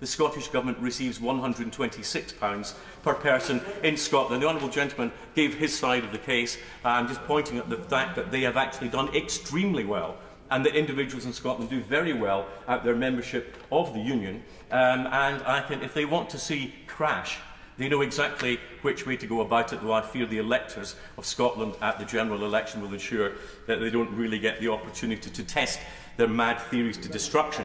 the Scottish Government receives £126 per person in Scotland. The Honourable Gentleman gave his side of the case. Uh, and um, just pointing at the fact that they have actually done extremely well and that individuals in Scotland do very well at their membership of the Union. Um, and I think if they want to see crash They know exactly which way to go about it, though I fear the electors of Scotland at the general election will ensure that they don't really get the opportunity to test their mad theories to destruction.